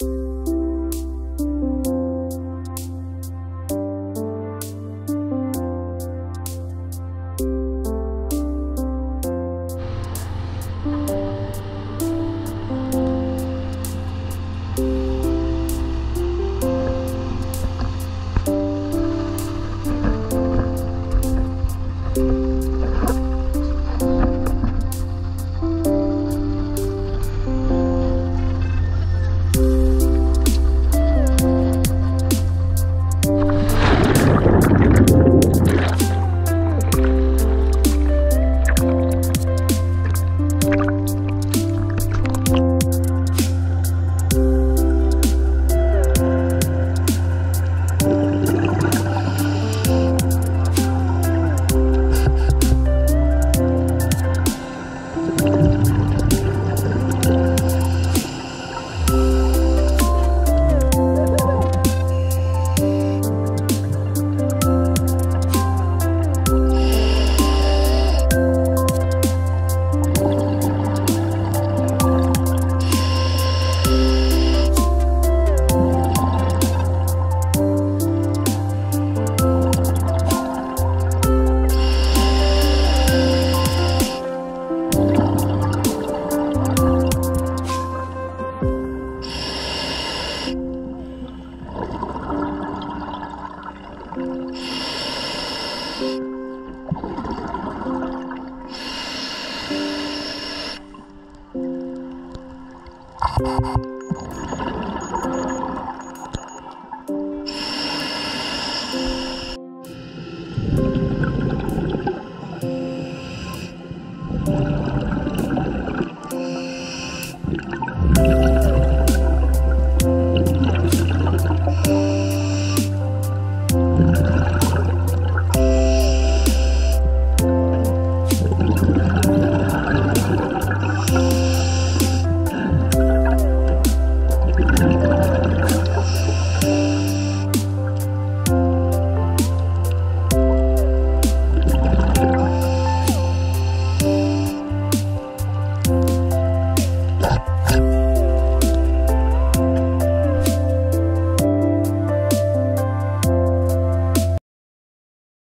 you you